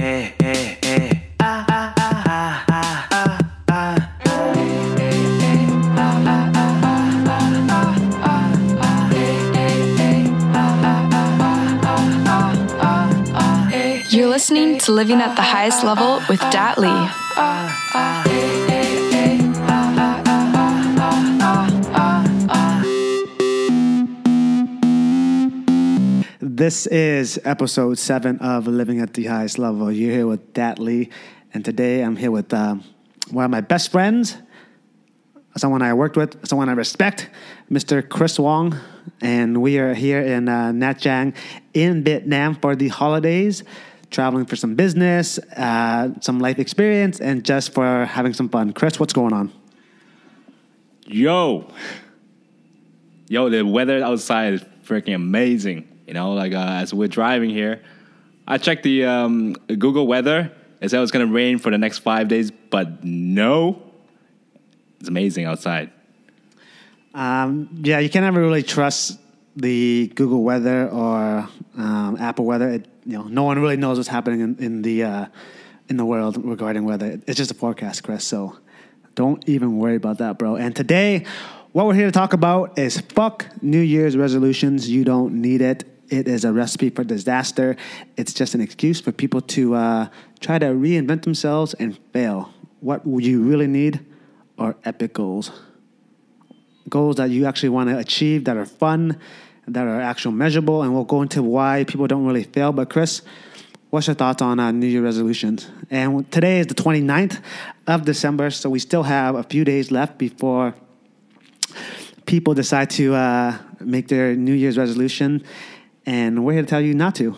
You're listening to Living at the Highest Level with Dat Lee. This is episode seven of Living at the Highest Level. You're here with Dat Lee, and today I'm here with uh, one of my best friends, someone I worked with, someone I respect, Mr. Chris Wong, and we are here in uh, Nha Trang in Vietnam for the holidays, traveling for some business, uh, some life experience, and just for having some fun. Chris, what's going on? Yo, yo, the weather outside is freaking amazing. You know, like uh, as we're driving here, I checked the um, Google weather. It said it was gonna rain for the next five days, but no, it's amazing outside. Um, yeah, you can never really trust the Google weather or um, Apple weather. It, you know, no one really knows what's happening in, in the uh, in the world regarding weather. It's just a forecast, Chris. So don't even worry about that, bro. And today, what we're here to talk about is fuck New Year's resolutions. You don't need it. It is a recipe for disaster. It's just an excuse for people to uh, try to reinvent themselves and fail. What you really need are epic goals goals that you actually want to achieve that are fun, that are actual measurable, and we'll go into why people don't really fail. But Chris, what's your thoughts on uh, New Year resolutions? And today is the 29th of December, so we still have a few days left before people decide to uh, make their New Year's resolution, and we're here to tell you not to.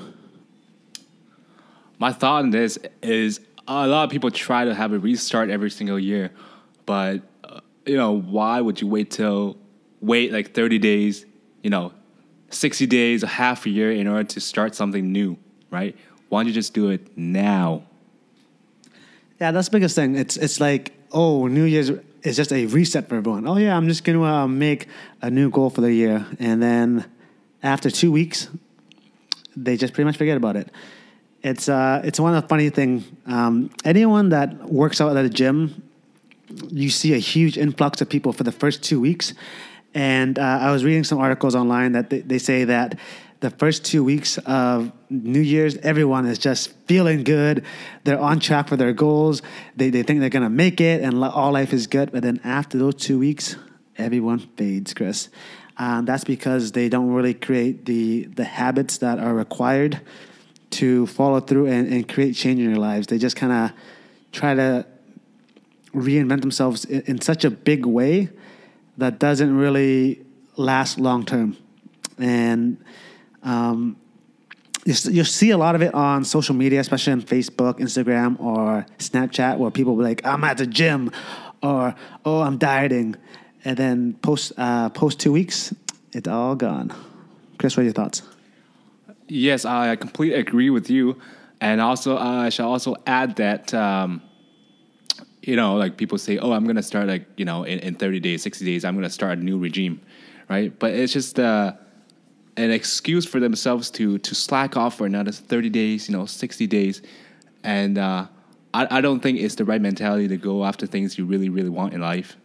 My thought on this is a lot of people try to have a restart every single year, but uh, you know why would you wait till wait like 30 days, you know, 60 days, a half a year in order to start something new, right? Why don't you just do it now? Yeah, that's the biggest thing. It's it's like oh, New Year's is just a reset for everyone. Oh yeah, I'm just gonna uh, make a new goal for the year, and then after two weeks, they just pretty much forget about it. It's uh, it's one of the funny thing. Um, anyone that works out at a gym, you see a huge influx of people for the first two weeks. And uh, I was reading some articles online that they, they say that the first two weeks of New Year's, everyone is just feeling good. They're on track for their goals. They, they think they're going to make it and all life is good. But then after those two weeks, everyone fades, Chris. Um, that's because they don't really create the, the habits that are required to follow through and, and create change in their lives. They just kind of try to reinvent themselves in, in such a big way that doesn't really last long term. And um, you, you see a lot of it on social media, especially on Facebook, Instagram, or Snapchat, where people be like, "I'm at the gym," or "Oh, I'm dieting," and then post uh, post two weeks, it's all gone. Chris, what are your thoughts? Yes, I completely agree with you, and also uh, I shall also add that. Um, you know, like people say, oh, I'm going to start like, you know, in, in 30 days, 60 days, I'm going to start a new regime, right? But it's just uh, an excuse for themselves to to slack off for another 30 days, you know, 60 days. And uh, I, I don't think it's the right mentality to go after things you really, really want in life.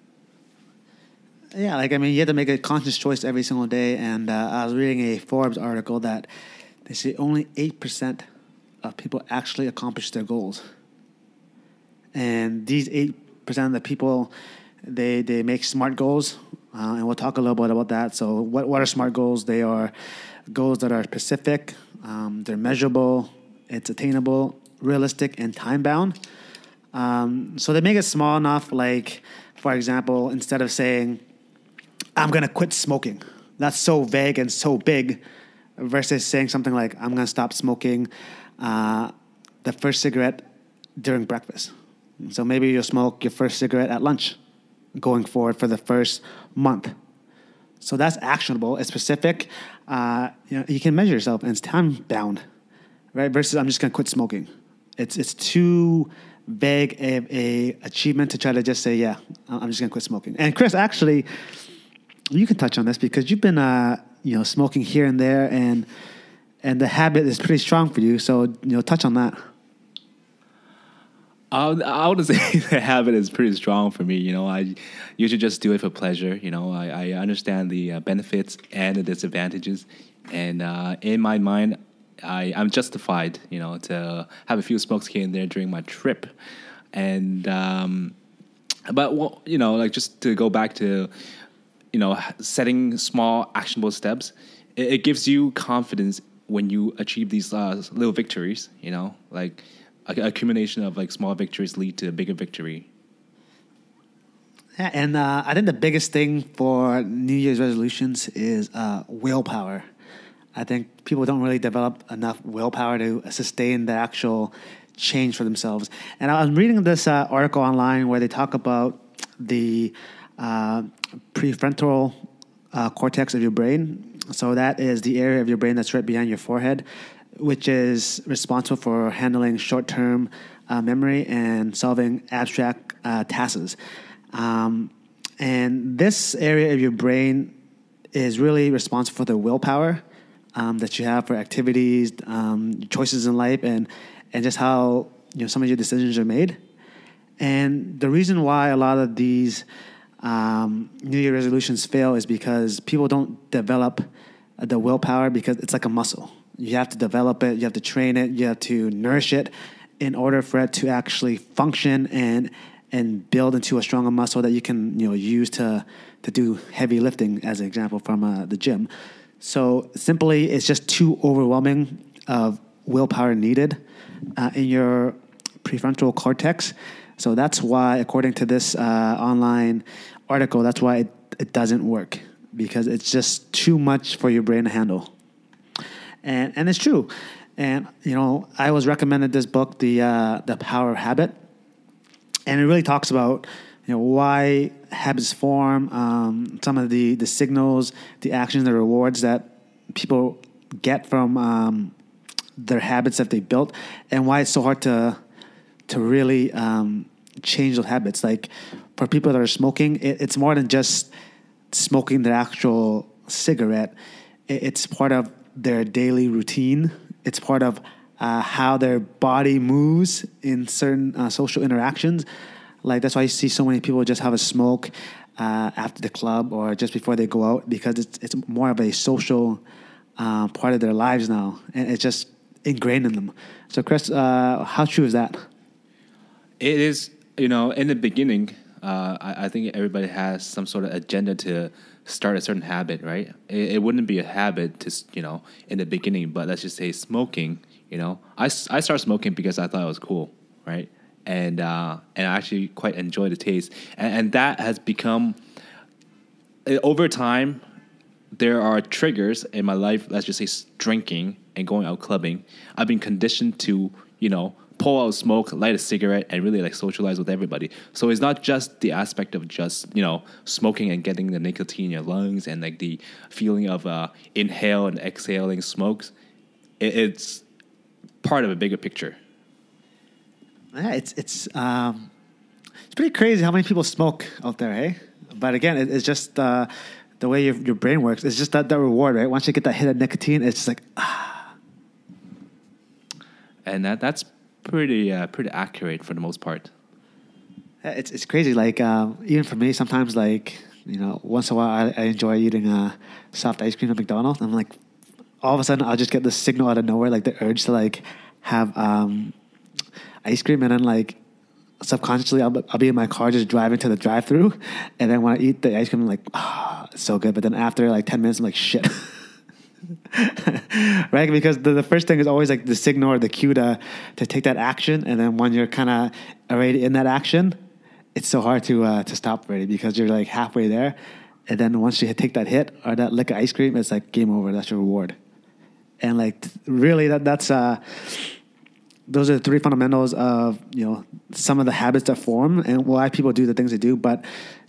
Yeah, like, I mean, you have to make a conscious choice every single day. And uh, I was reading a Forbes article that they say only 8% of people actually accomplish their goals and these eight percent of the people they they make smart goals, uh, and we'll talk a little bit about that. So, what what are smart goals? They are goals that are specific, um, they're measurable, it's attainable, realistic, and time bound. Um, so they make it small enough, like for example, instead of saying, "I'm gonna quit smoking," that's so vague and so big, versus saying something like, "I'm gonna stop smoking." Uh, the first cigarette during breakfast. So maybe you'll smoke your first cigarette at lunch going forward for the first month. So that's actionable. It's specific. Uh, you know, you can measure yourself, and it's time bound, right? Versus I'm just gonna quit smoking. It's it's too vague a, a achievement to try to just say, yeah, I'm just gonna quit smoking. And Chris, actually, you can touch on this because you've been uh, you know smoking here and there, and and the habit is pretty strong for you. So you know, touch on that. I would, I would say the habit is pretty strong for me. You know, I usually just do it for pleasure. You know, I, I understand the uh, benefits and the disadvantages, and uh, in my mind, I, I'm justified. You know, to have a few smokes here and there during my trip, and um, but well, you know, like just to go back to, you know, setting small actionable steps, it, it gives you confidence when you achieve these uh, little victories. You know, like accumulation of like small victories lead to a bigger victory. Yeah, and uh, I think the biggest thing for New Year's resolutions is uh, willpower. I think people don't really develop enough willpower to sustain the actual change for themselves. And I was reading this uh, article online where they talk about the uh, prefrontal uh, cortex of your brain. So that is the area of your brain that's right behind your forehead which is responsible for handling short term uh, memory and solving abstract uh, tasks. Um, and this area of your brain is really responsible for the willpower um, that you have for activities, um, choices in life, and, and just how you know, some of your decisions are made. And the reason why a lot of these um, New Year resolutions fail is because people don't develop the willpower because it's like a muscle you have to develop it, you have to train it, you have to nourish it in order for it to actually function and and build into a stronger muscle that you can you know use to to do heavy lifting as an example from uh, the gym. So simply, it's just too overwhelming of willpower needed uh, in your prefrontal cortex. So that's why, according to this uh, online article, that's why it, it doesn't work because it's just too much for your brain to handle and and it's true. And you know, I was recommended this book, the uh, the Power of Habit, and it really talks about you know why habits form, um, some of the the signals, the actions, the rewards that people get from um, their habits that they built, and why it's so hard to to really um, change those habits. Like for people that are smoking, it, it's more than just smoking the actual cigarette. It, it's part of their daily routine. It's part of uh, how their body moves in certain uh, social interactions. Like that's why you see so many people just have a smoke uh, after the club or just before they go out because it's it's more of a social uh, part of their lives now, and it's just ingrained in them. So, Chris, uh, how true is that? It is. You know, in the beginning, uh, I, I think everybody has some sort of agenda to start a certain habit, right? It, it, wouldn't be a habit to, you know, in the beginning, but let's just say smoking, you know, I, I started smoking because I thought it was cool, right? And, uh, and I actually quite enjoy the taste. And, and that has become, eh, over time, there are triggers in my life, let's just say drinking and going out clubbing. I've been conditioned to, you know, pull out smoke, light a cigarette, and really like socialize with everybody. So it's not just the aspect of just you know smoking and getting the nicotine in your lungs and like the feeling of uh, inhale and exhaling smokes. It, it's part of a bigger picture. Yeah, it's it's um, it's pretty crazy how many people smoke out there, hey? But again, it, it's just uh, the way your your brain works. It's just that that reward, right? Once you get that hit of nicotine, it's just like ah. And that that's pretty uh, pretty accurate for the most part. It's it's crazy. Like uh, even for me, sometimes like you know, once in a while I, I enjoy eating uh, soft ice cream at McDonald's. I'm like, all of a sudden I'll just get this signal out of nowhere, like the urge to like have um, ice cream, and then like subconsciously I'll, I'll be in my car just driving to the drive-through, and then when I eat the ice cream, I'm like, ah, so good. But then after like ten minutes, I'm like, shit. right? Because the, the first thing is always like the signal or the cue to, to take that action. And then when you're kind of already in that action, it's so hard to, uh, to stop already because you're like halfway there. And then once you take that hit or that lick of ice cream, it's like game over. That's your reward. And like really that that's, uh, those are the three fundamentals of you know some of the habits that form and why people do the things they do. But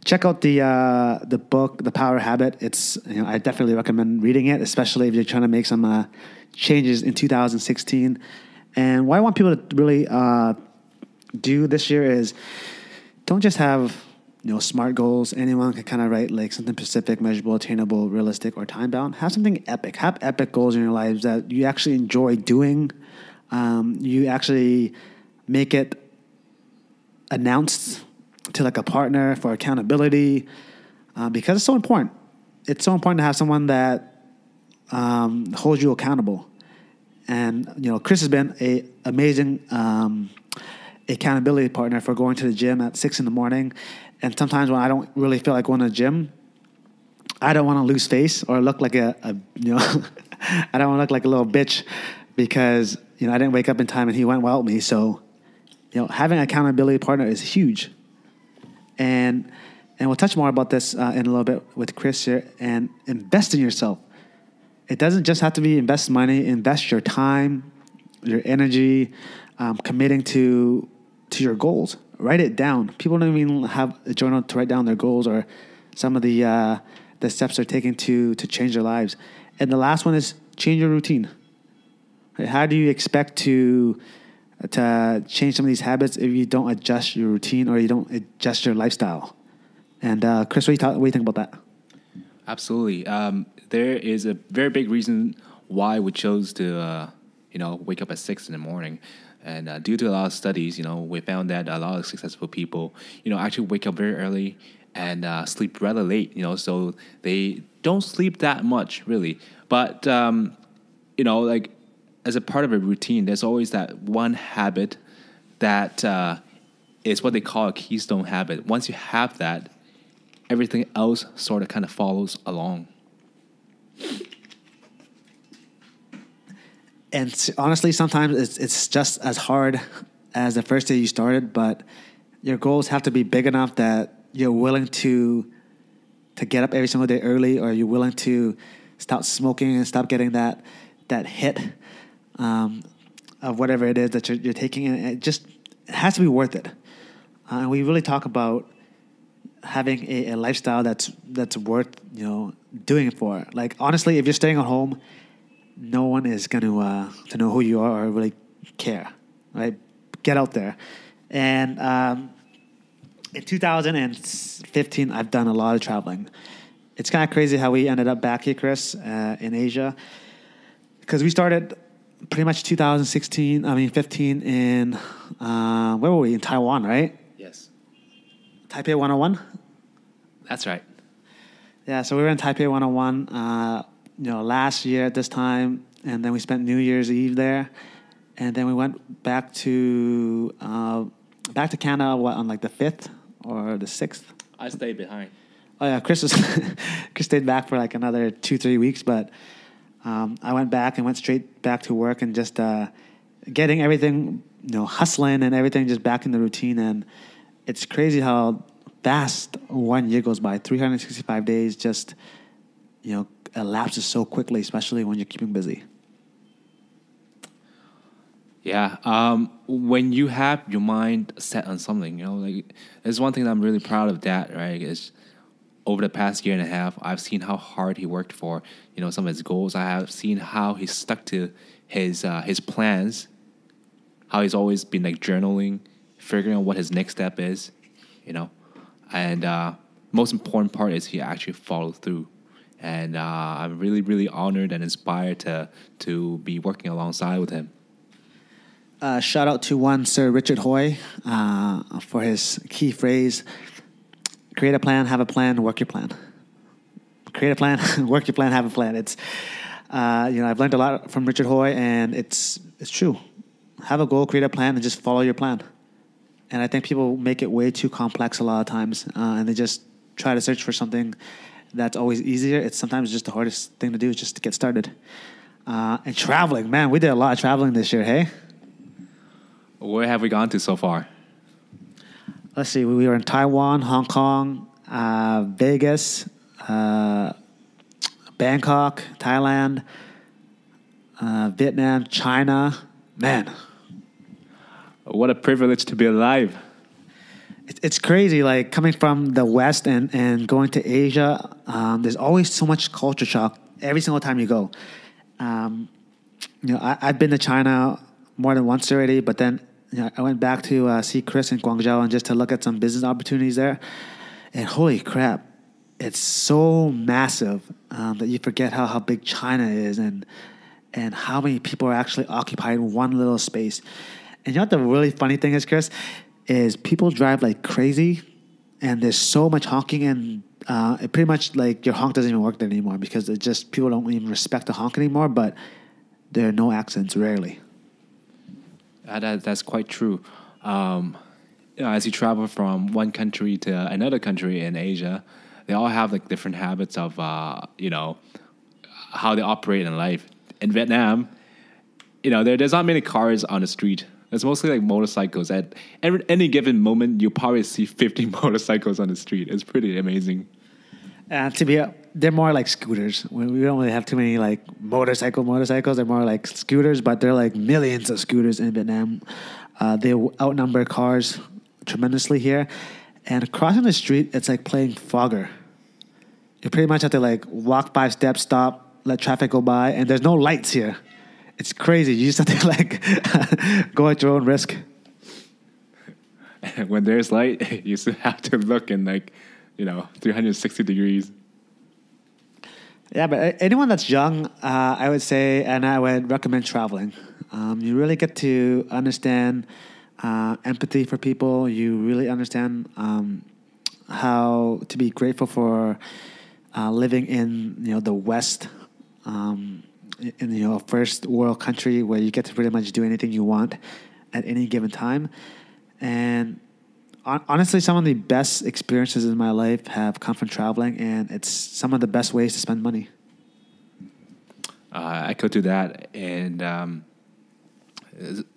check out the uh, the book, The Power Habit. It's you know I definitely recommend reading it, especially if you're trying to make some uh, changes in 2016. And what I want people to really uh, do this year is don't just have you know smart goals. Anyone can kind of write like something specific, measurable, attainable, realistic, or time bound. Have something epic. Have epic goals in your lives that you actually enjoy doing. Um, you actually make it announced to like a partner for accountability uh, because it's so important. It's so important to have someone that um, holds you accountable. And you know, Chris has been a amazing um, accountability partner for going to the gym at six in the morning. And sometimes when I don't really feel like going to the gym, I don't want to lose face or look like a, a you know, I don't want to look like a little bitch because you know I didn't wake up in time and he went without me. So, you know, having an accountability partner is huge. And and we'll touch more about this uh, in a little bit with Chris here. And invest in yourself. It doesn't just have to be invest money. Invest your time, your energy, um, committing to to your goals. Write it down. People don't even have a journal to write down their goals or some of the uh, the steps they're taking to to change their lives. And the last one is change your routine. How do you expect to to change some of these habits if you don't adjust your routine or you don't adjust your lifestyle? And uh, Chris, what do, what do you think about that? Absolutely. Um, there is a very big reason why we chose to, uh, you know, wake up at six in the morning. And uh, due to a lot of studies, you know, we found that a lot of successful people, you know, actually wake up very early and uh, sleep rather late. You know, so they don't sleep that much really. But um, you know, like as a part of a routine, there's always that one habit that uh, is what they call a keystone habit. Once you have that, everything else sort of kind of follows along. And honestly, sometimes it's it's just as hard as the first day you started, but your goals have to be big enough that you're willing to to get up every single day early, or you're willing to stop smoking and stop getting that that hit um, of whatever it is that you're, you're, taking, and it just has to be worth it. Uh, and we really talk about having a, a, lifestyle that's that's worth you know doing it for. Like honestly, if you're staying at home, no one is going to uh, to know who you are or really care. Right? Get out there, and um, in 2015, I've done a lot of traveling. It's kind of crazy how we ended up back here, Chris, uh, in Asia, because we started pretty much 2016. I mean, 15 in uh, where were we in Taiwan, right? Yes. Taipei 101. That's right. Yeah, so we were in Taipei 101. Uh, you know, last year at this time, and then we spent New Year's Eve there, and then we went back to uh, back to Canada. What on like the fifth or the sixth? I stayed behind. Oh yeah, Chris was Chris stayed back for like another two three weeks, but um, I went back and went straight back to work and just uh, getting everything you know hustling and everything just back in the routine. And it's crazy how fast one year goes by. Three hundred sixty five days just you know elapses so quickly, especially when you're keeping busy. Yeah. Um, when you have your mind set on something, you know, like there's one thing that I'm really proud of that, right? Is over the past year and a half, I've seen how hard he worked for, you know, some of his goals. I have seen how he stuck to his uh, his plans, how he's always been like journaling, figuring out what his next step is, you know, and uh, most important part is he actually followed through. And uh, I'm really, really honored and inspired to to be working alongside with him. Uh, shout out to one Sir Richard Hoy uh, for his key phrase create a plan, have a plan, work your plan. Create a plan, work your plan, have a plan. It's, uh, you know, I've learned a lot from Richard Hoy, and it's, it's true. Have a goal, create a plan, and just follow your plan. And I think people make it way too complex a lot of times, uh, and they just try to search for something that's always easier. It's sometimes just the hardest thing to do is just to get started. Uh, and traveling, man, we did a lot of traveling this year, hey? Where have we gone to so far? Let's see. We were in Taiwan, Hong Kong, uh, Vegas, uh, Bangkok, Thailand, uh, Vietnam, China. Man, what a privilege to be alive. It's crazy, like coming from the West and, and going to Asia. Um, there's always so much culture shock every single time you go. Um, you know, I, I've been to China more than once already, but then know, I went back to uh, see Chris in Guangzhou and just to look at some business opportunities there. And holy crap, it's so massive um, that you forget how, how big China is and and how many people are actually occupying one little space. And you know what the really funny thing is, Chris? is people drive like crazy, and there's so much honking, and uh, it pretty much like your honk doesn't even work there anymore because it just people don't even respect the honk anymore. But there are no accidents rarely. Uh, that, that's quite true. Um, as you travel from one country to another country in Asia, they all have like different habits of uh, you know how they operate in life. In Vietnam, you know, there, there's not many cars on the street. It's mostly like motorcycles. At every, any given moment, you probably see 50 motorcycles on the street. It's pretty amazing. And to be, they're more like scooters. We don't really have too many like motorcycle motorcycles. They're more like scooters, but they're like millions of scooters in Vietnam. Uh, they outnumber cars tremendously here. And crossing the street, it's like playing Frogger. You pretty much have to like walk five steps, stop, let traffic go by, and there's no lights here. It's crazy. You just have to like go at your own risk. when there's light, you have to look and like, you know, 360 degrees. Yeah, but anyone that's young, uh, I would say, and I would recommend traveling. Um, you really get to understand uh, empathy for people. You really understand um, how to be grateful for uh, living in you know the West, um, in you know first world country where you get to pretty much do anything you want at any given time, and honestly, some of the best experiences in my life have come from traveling, and it's some of the best ways to spend money. uh, I could do that. And um,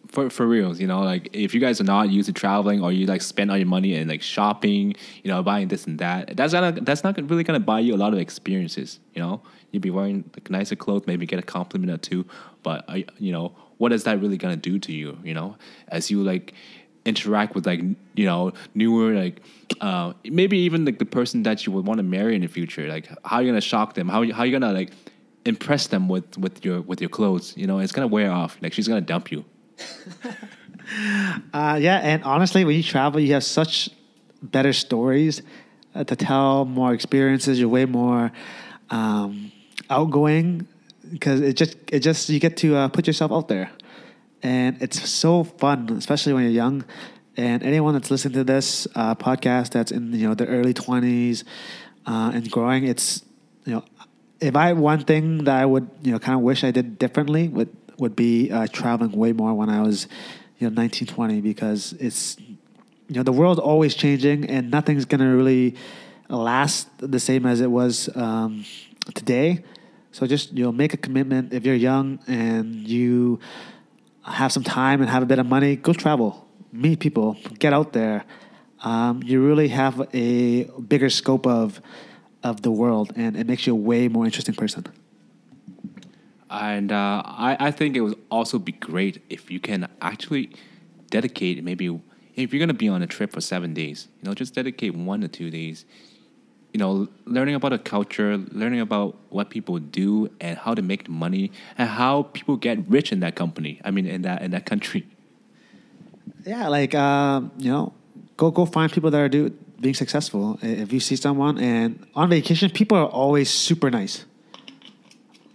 for for reals, you know, like if you guys are not used to traveling or you like spend all your money in like shopping, you know, buying this and that, that's not that's not really gonna buy you a lot of experiences. You know, you'd be wearing like nicer clothes, maybe get a compliment or two, but uh, you know, what is that really gonna do to you? You know, as you like interact with like you know newer like uh maybe even like the person that you would want to marry in the future. Like how are you gonna shock them? How how are you gonna like impress them with with your with your clothes? You know it's gonna wear off. Like she's gonna dump you. Uh, yeah, and honestly, when you travel, you have such better stories uh, to tell, more experiences. You're way more um, outgoing because it just it just you get to uh, put yourself out there, and it's so fun, especially when you're young. And anyone that's listening to this uh, podcast that's in you know their early twenties uh, and growing, it's you know if I had one thing that I would you know kind of wish I did differently would would be uh, traveling way more when I was you know 19, 20 because it's you know the world's always changing and nothing's gonna really last the same as it was um, today. So just you know make a commitment if you're young and you have some time and have a bit of money, go travel, meet people, get out there. Um, you really have a bigger scope of of the world, and it makes you a way more interesting person. and uh, I, I think it would also be great if you can actually dedicate maybe if you're going to be on a trip for seven days you know just dedicate one to two days you know learning about a culture learning about what people do and how to make money and how people get rich in that company i mean in that in that country Yeah, like um, you know, go go find people that are do being successful. If you see someone and on vacation, people are always super nice.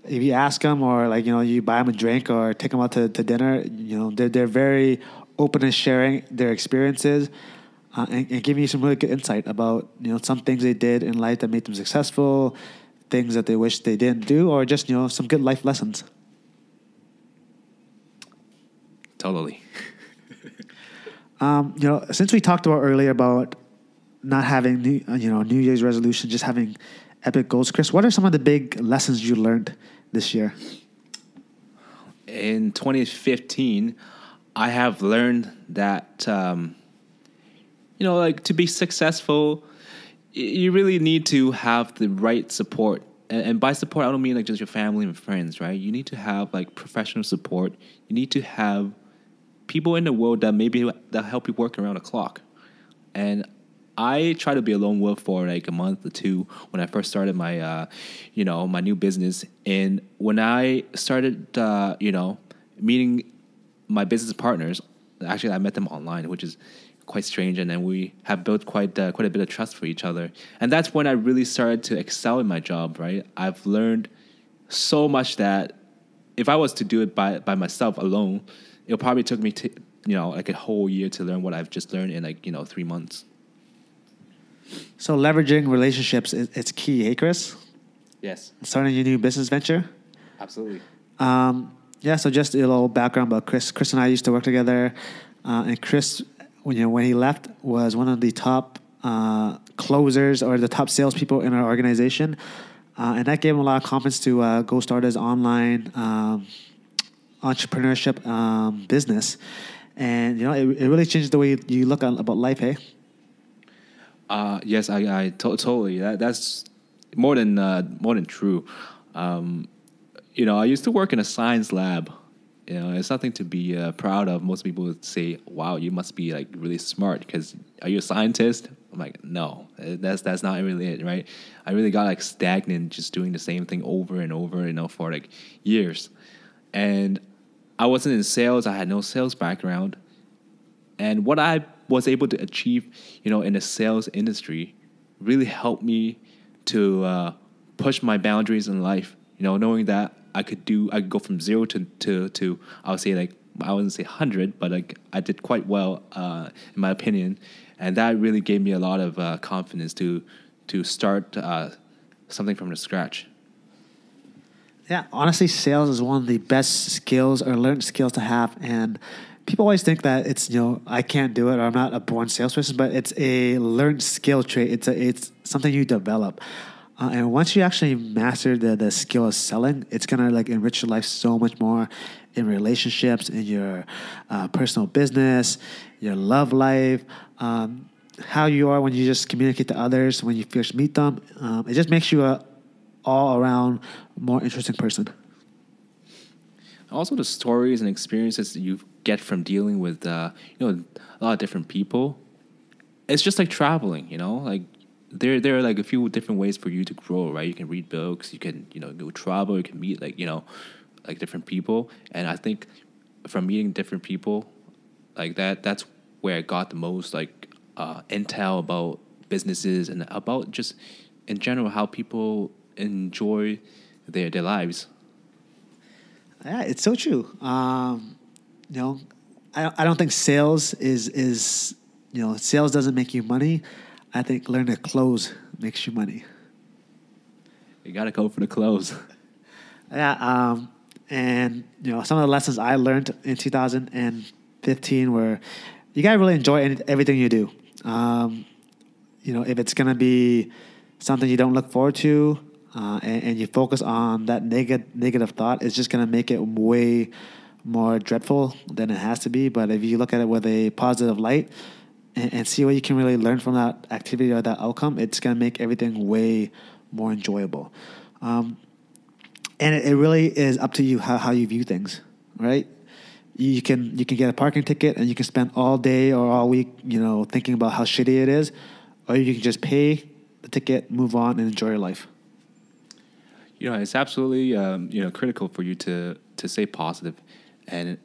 If you ask them or like you know you buy them a drink or take them out to, to dinner, you know they're they're very open and sharing their experiences uh, and, and giving you some really good insight about you know some things they did in life that made them successful, things that they wish they didn't do, or just you know some good life lessons. totally Um, you know, since we talked about earlier about not having new, uh, you know, New Year's resolution, just having epic goals, Chris, what are some of the big lessons you learned this year? in 2015, I have learned that um, you know, like to be successful, you really need to have the right support. And, by support, I don't mean like just your family and friends, right? You need to have like professional support. You need to have people in the world that maybe that help you work around the clock. And I tried to be a lone wolf for like a month or two when I first started my, uh, you know, my new business. And when I started, uh, you know, meeting my business partners, actually I met them online, which is quite strange. And then we have built quite uh, quite a bit of trust for each other. And that's when I really started to excel in my job. Right, I've learned so much that if I was to do it by by myself alone, it probably took me t- you know like a whole year to learn what I've just learned in like you know three months. So leveraging relationships is it's key, hey Chris? Yes, Starting your new business venture. absolutely. Um, yeah, so just a little background about Chris. Chris and I used to work together, uh, and Chris, you know, when he left, was one of the top uh, closers or the top salespeople in our organization, uh, and that gave him a lot of confidence to uh, go start his online um, entrepreneurship um, business. And you know, it, it really changed the way you look about life. Hey, Uh, yes, I, I to- totally. That, that's more than uh, more than true. Um, you know, I used to work in a science lab. You know, it's nothing to be uh, proud of. Most people would say, "Wow, you must be like really smart." Because are you a scientist? I'm like, no, uh, that's that's not really it, right? I really got like stagnant, just doing the same thing over and over, you know, for like years. And I wasn't in sales. I had no sales background and what I was able to achieve, you know, in the sales industry, really helped me to uh, push my boundaries in life. You know, knowing that I could do, I could go from zero to to to I would say like I wouldn't say hundred, but like I did quite well uh, in my opinion, and that really gave me a lot of uh, confidence to to start uh, something from the scratch. Yeah, honestly, sales is one of the best skills or learned skills to have. And people always think that it's you know I can't do it or I'm not a born salesperson, but it's a learned skill trait. It's a it's something you develop. Uh, and once you actually master the, the skill of selling, it's gonna like enrich your life so much more in relationships, in your uh, personal business, your love life, um, how you are when you just communicate to others, when you first meet them. Um, it just makes you a all around more interesting person. also the stories and experiences that you get from dealing with uh, you know a lot of different people it's just like traveling you know like there there are like a few different ways for you to grow right you can read books you can you know go travel you can meet like you know like different people and i think from meeting different people like that that's where i got the most like uh, intel about businesses and about just in general how people enjoy their their lives Yeah, it's so true. Um, you know, I, I don't think sales is is you know sales doesn't make you money. I think learning to close makes you money. you gotta go for the close Yeah, um, and you know some of the lessons I learned in 2015 were you gotta really enjoy any, everything you do. Um, you know, if it's gonna be something you don't look forward to, uh, and, and you focus on that negative negative thought, it's just gonna make it way more dreadful than it has to be. But if you look at it with a positive light and, and see what you can really learn from that activity or that outcome, it's gonna make everything way more enjoyable. Um, and it, it really is up to you how, how you view things, right? You can you can get a parking ticket and you can spend all day or all week, you know, thinking about how shitty it is, or you can just pay the ticket, move on, and enjoy your life. you know it's absolutely um, you know critical for you to to stay positive and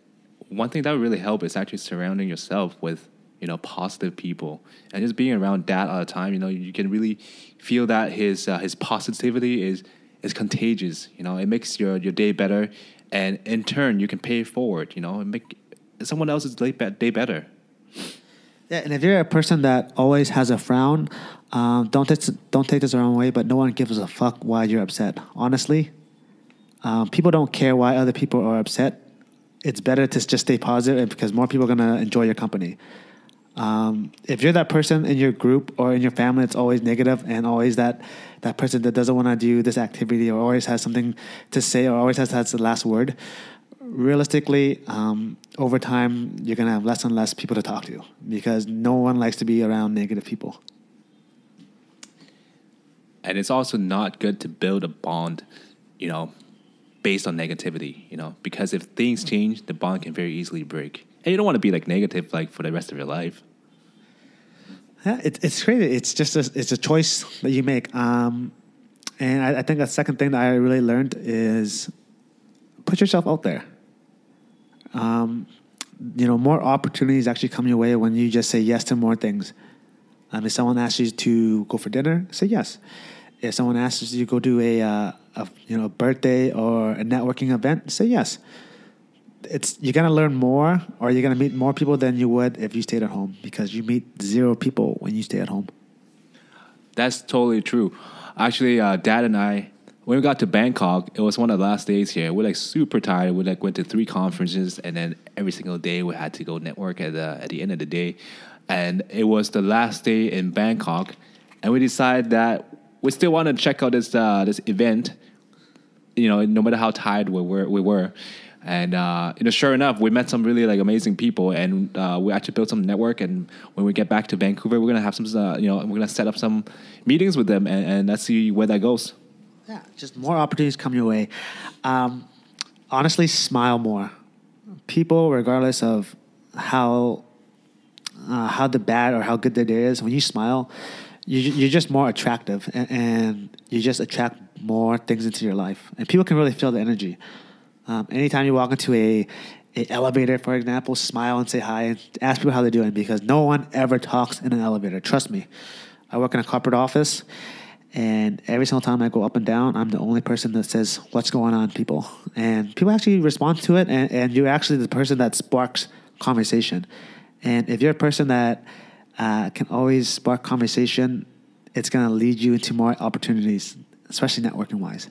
one thing that would really help is actually surrounding yourself with you know positive people and just being around Dat all the time you know you can really feel that his uh, his positivity is is contagious you know it makes your your day better and in turn you can pay it forward you know and make someone else's day, day better Yeah, and if you're a person that always has a frown, um, don't take don't take this the wrong way, but no one gives a fuck why you're upset. Honestly, um, people don't care why other people are upset. It's better to just stay positive because more people are gonna enjoy your company. Um, if you're that person in your group or in your family that's always negative and always that that person that doesn't want to do this activity or always has something to say or always has, has the last word, realistically, um, over time, you're gonna have less and less people to talk to because no one likes to be around negative people. and it's also not good to build a bond you know based on negativity you know because if things change the bond can very easily break and you don't want to be like negative like for the rest of your life Yeah, it, it's crazy. It's just a, it's a choice that you make. Um, and I, I think the second thing that I really learned is put yourself out there. Um, you know, more opportunities actually come your way when you just say yes to more things. Um, if someone asks you to go for dinner, say yes. If someone asks you to go do a, uh, a you know a birthday or a networking event, say yes. It's you're gonna learn more, or you're gonna meet more people than you would if you stayed at home because you meet zero people when you stay at home. That's totally true. Actually, uh, Dat and I, when we got to Bangkok, it was one of the last days here. We're like super tired. We like went to three conferences, and then every single day we had to go network at the at the end of the day. And it was the last day in Bangkok, and we decided that we still want to check out this uh, this event. You know, no matter how tired we were, we were. And uh, you know, sure enough, we met some really like amazing people, and uh, we actually built some network. And when we get back to Vancouver, we're gonna have some, uh, you know, we're gonna set up some meetings with them, and, and let's see where that goes. Yeah, just more opportunities come your way. Um, honestly, smile more. People, regardless of how uh, how the bad or how good the day is, when you smile, you, you're just more attractive, and, and you just attract more things into your life, and people can really feel the energy. Um, anytime you walk into a, a elevator, for example, smile and say hi and ask people how they're doing because no one ever talks in an elevator. Trust me. I work in a corporate office, and every single time I go up and down, I'm the only person that says, What's going on, people? And people actually respond to it, and, and you're actually the person that sparks conversation. And if you're a person that uh, can always spark conversation, it's going to lead you into more opportunities, especially networking wise.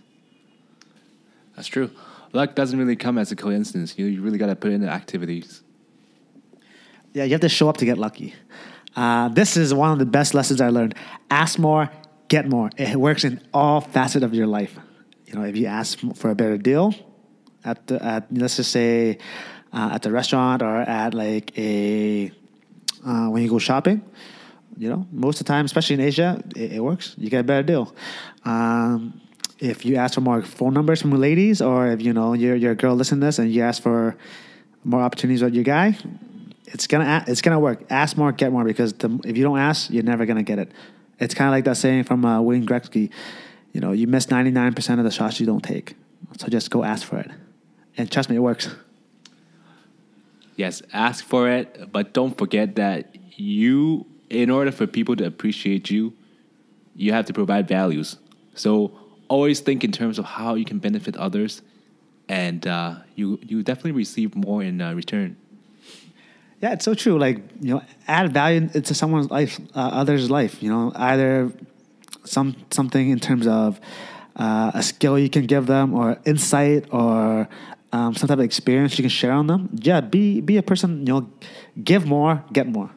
That's true. Luck doesn't really come as a coincidence. You, you really got to put in the activities. Yeah, you have to show up to get lucky. Uh, this is one of the best lessons I learned. Ask more, get more. It works in all facets of your life. You know, if you ask for a better deal at the at let's just say uh, at the restaurant or at like a uh, when you go shopping, you know, most of the time, especially in Asia, it, it works. You get a better deal. Um, if you ask for more phone numbers from ladies, or if you know you're a girl listening to this and you ask for more opportunities with your guy, it's gonna it's gonna work. Ask more, get more, because the, if you don't ask, you're never gonna get it. It's kind of like that saying from uh, Wayne Gretzky. You know, you miss ninety nine percent of the shots you don't take, so just go ask for it, and trust me, it works. Yes, ask for it, but don't forget that you, in order for people to appreciate you, you have to provide values. So always think in terms of how you can benefit others, and uh, you you definitely receive more in uh, return. Yeah, it's so true. Like you know, add value to someone's life, uh, other's life. You know, either some something in terms of uh, a skill you can give them, or insight, or um, some type of experience you can share on them. Yeah, be be a person. You know, give more, get more.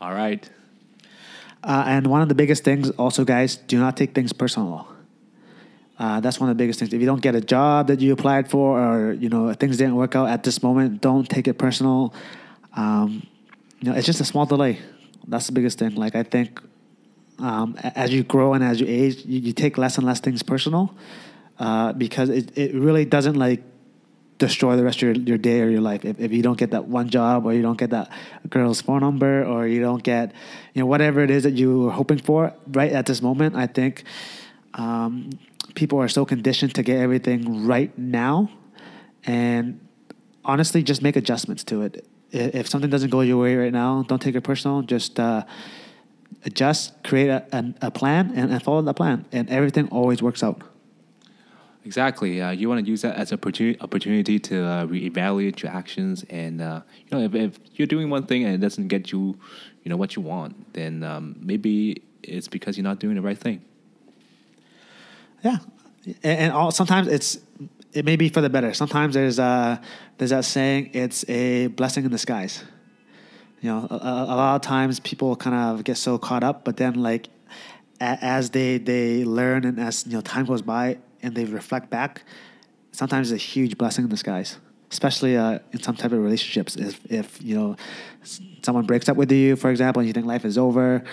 All right. Uh, and one of the biggest things, also, guys, do not take things personal. Uh, that's one of the biggest things. If you don't get a job that you applied for, or you know things didn't work out at this moment, don't take it personal. Um, you know, it's just a small delay. That's the biggest thing. Like I think, um, as you grow and as you age, you, you take less and less things personal uh, because it, it really doesn't like destroy the rest of your, your day or your life. If, if you don't get that one job or you don't get that girl's phone number or you don't get you know whatever it is that you were hoping for right at this moment i think um, people are so conditioned to get everything right now. And honestly just make adjustments to it. If something doesn't go your way right now don't take it personal. Just uh, adjust create a, a, plan and, and follow the plan. And everything always works out Exactly. Uh, you want to use that as an opportunity, opportunity to uh, reevaluate your actions, and uh, you know if, if, you're doing one thing and it doesn't get you, you know what you want, then um, maybe it's because you're not doing the right thing. Yeah, and, and all, sometimes it's it may be for the better. Sometimes there's uh there's that saying it's a blessing in disguise. You know, a, a lot of times people kind of get so caught up, but then like as they they learn and as you know time goes by and they reflect back, sometimes it's a huge blessing in disguise. Especially uh, in some type of relationships, if if you know someone breaks up with you, for example, and you think life is over,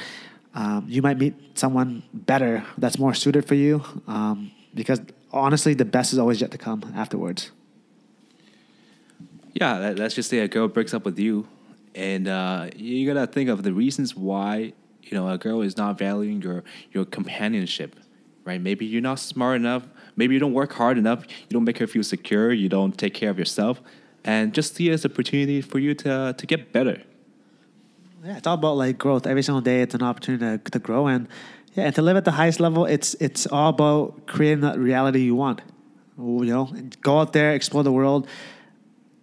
um, you might meet someone better that's more suited for you. Um, because honestly, the best is always yet to come afterwards. Yeah, let's just say a girl breaks up with you, and uh, you gotta think of the reasons why you know a girl is not valuing your your companionship, right? Maybe you're not smart enough maybe you don't work hard enough, you don't make her feel secure, you don't take care of yourself, and just see it as an opportunity for you to to get better. Yeah, it's all about like growth. Every single day, it's an opportunity to, to grow, and yeah, and to live at the highest level, it's it's all about creating that reality you want. You know, go out there, explore the world,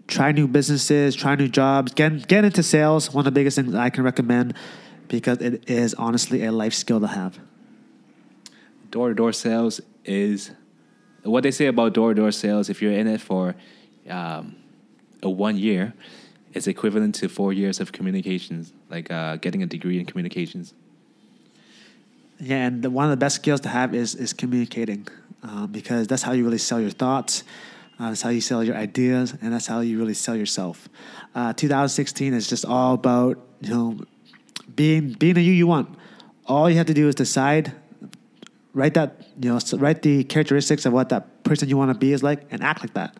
try new businesses, try new jobs, get get into sales. One of the biggest things I can recommend because it is honestly a life skill to have. Door to door sales is what they say about door to door sales. If you're in it for um, a one year, it's equivalent to four years of communications, like uh, getting a degree in communications. Yeah, and the, one of the best skills to have is is communicating, uh, because that's how you really sell your thoughts. Uh, that's how you sell your ideas, and that's how you really sell yourself. Uh, 2016 is just all about you know being being the you you want. All you have to do is decide, write that you know write the characteristics of what that person you want to be is like, and act like that.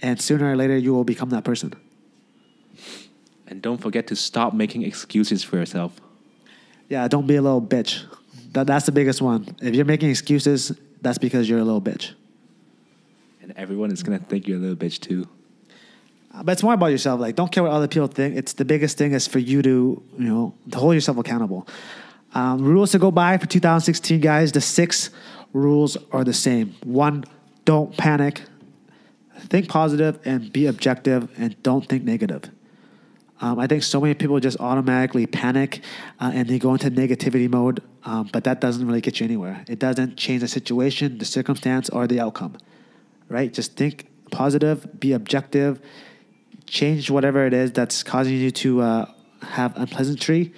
And sooner or later, you will become that person. And don't forget to stop making excuses for yourself. Yeah, don't be a little bitch. That, that's the biggest one. If you're making excuses, that's because you're a little bitch. And everyone is gonna think you're a little bitch too. Uh, But it's more about yourself. Like, don't care what other people think. It's the biggest thing is for you to, you know, to hold yourself accountable. Um, rules to go by for 2016, guys. The six rules are the same. One, don't panic. Think positive and be objective, and don't think negative. Um, I think so many people just automatically panic uh, and they go into negativity mode, um, but that doesn't really get you anywhere. It doesn't change the situation, the circumstance, or the outcome, right? Just think positive, be objective, change whatever it is that's causing you to uh, have unpleasantry,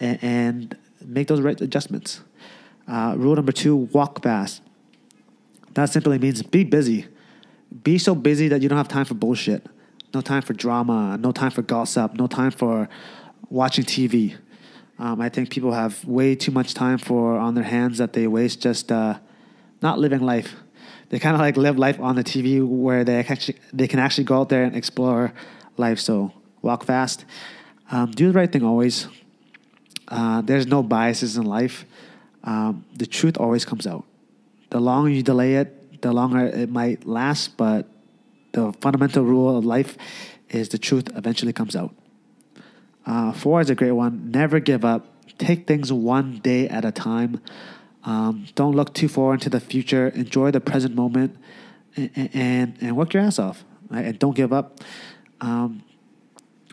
and, and make those right adjustments. Uh, rule number two: walk fast. That simply means be busy. Be so busy that you don't have time for bullshit. No time for drama. No time for gossip. No time for watching TV. Um, I think people have way too much time for on their hands that they waste just uh, not living life. They kind of like live life on the TV where they actually they can actually go out there and explore life. So walk fast. Um, do the right thing always. Uh, there's no biases in life. Um, the truth always comes out. The longer you delay it, the longer it might last. But the fundamental rule of life is the truth eventually comes out. Uh, four is a great one. Never give up. Take things one day at a time. Um, don't look too far into the future. Enjoy the present moment, and and, and work your ass off. Right? And don't give up. Um,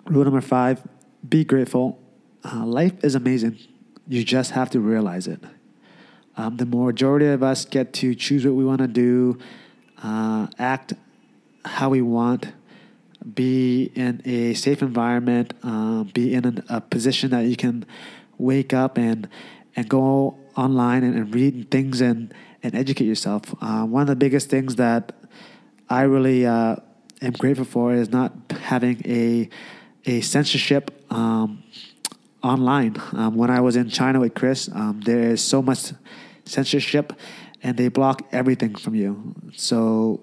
rule number five: Be grateful. Uh, life is amazing. You just have to realize it. Um, the majority of us get to choose what we want to do, uh, act how we want, be in a safe environment, uh, be in an, a position that you can wake up and and go online and, and read things and and educate yourself. Uh, one of the biggest things that I really uh, am grateful for is not having a a censorship um, online. Um, when I was in China with Chris, um, there is so much censorship, and they block everything from you. So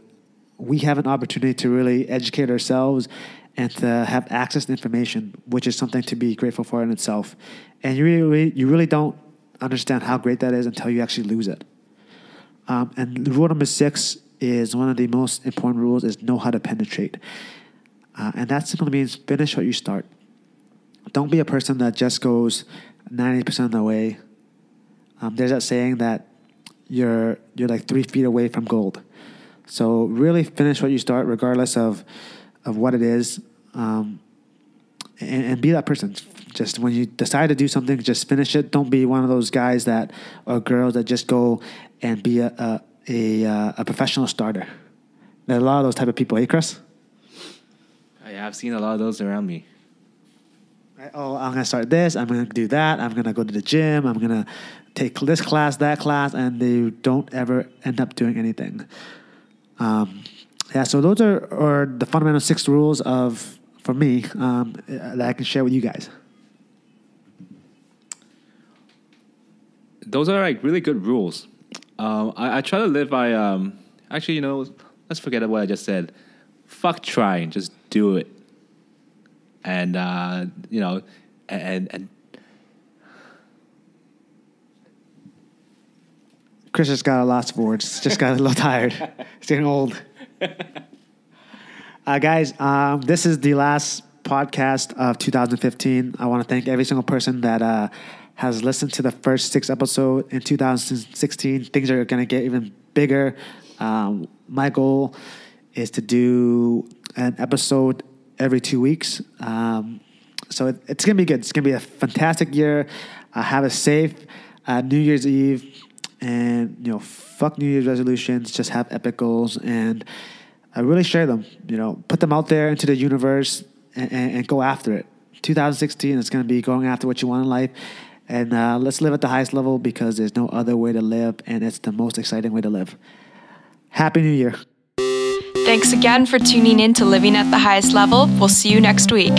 we have an opportunity to really educate ourselves and to have access to information, which is something to be grateful for in itself. And you really, you really don't understand how great that is until you actually lose it. Um, and rule number six is one of the most important rules: is know how to penetrate, uh, and that simply means finish what you start. Don't be a person that just goes ninety percent of the way. Um, there's that saying that you're you're like three feet away from gold. So really finish what you start, regardless of of what it is, um, and, and be that person. Just when you decide to do something, just finish it. Don't be one of those guys that or girls that just go and be a a, a, uh, a professional starter. There are a lot of those type of people, hey Chris? Yeah, I've seen a lot of those around me. Oh, I'm gonna start this. I'm gonna do that. I'm gonna go to the gym. I'm gonna take this class, that class, and they don't ever end up doing anything. Um, yeah, so those are, are the fundamental six rules of for me um, that I can share with you guys. Those are like really good rules. Um, I, I try to live by. Um, actually, you know, let's forget what I just said. Fuck trying, just do it. And uh, you know, and and Chris has got a lot of words. Just got a little tired. He's getting old. Uh, guys, um, this is the last podcast of 2015. I want to thank every single person that uh, has listened to the first six episodes in 2016. Things are going to get even bigger, Um, my goal is to do an episode every two weeks. Um, so it, it's gonna be good. It's gonna be a fantastic year. Uh, have a safe uh, New Year's Eve, and you know, fuck New Year's resolutions. Just have epic goals, and I really share them. You know, put them out there into the universe, and, and, and go after it. 2016 is gonna be going after what you want in life. And uh, let's live at the highest level because there's no other way to live, and it's the most exciting way to live. Happy New Year. Thanks again for tuning in to Living at the Highest Level. We'll see you next week.